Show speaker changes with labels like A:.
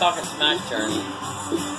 A: talking smack journey.